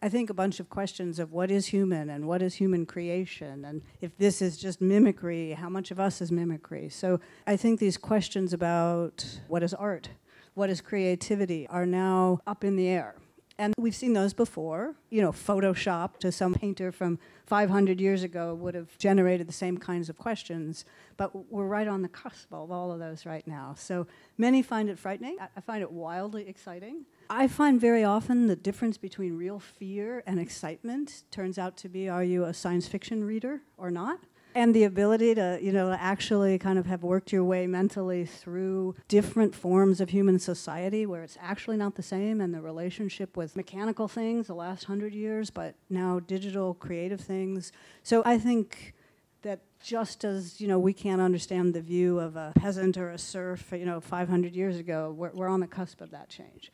I think a bunch of questions of what is human and what is human creation, and if this is just mimicry, how much of us is mimicry? So I think these questions about what is art, what is creativity, are now up in the air. And we've seen those before. You know, Photoshop to some painter from 500 years ago would have generated the same kinds of questions, but we're right on the cusp of all of those right now. So many find it frightening. I find it wildly exciting. I find very often the difference between real fear and excitement turns out to be are you a science fiction reader or not? And the ability to you know actually kind of have worked your way mentally through different forms of human society where it's actually not the same and the relationship with mechanical things the last hundred years but now digital creative things. So i think that just as you know we can't understand the view of a peasant or a serf you know 500 years ago we're, we're on the cusp of that change